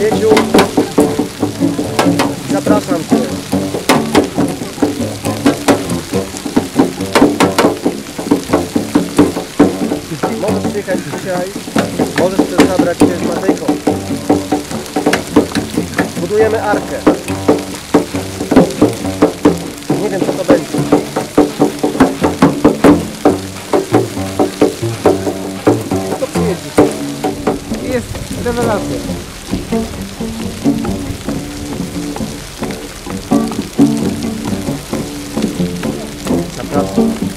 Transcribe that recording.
Miedziu, zapraszam Cię. Możesz przyjechać dzisiaj, możesz też zabrać się z Matejką. Budujemy arkę. Nie wiem co to będzie. To przyjedziesz. Jest rewelacja. Gracias.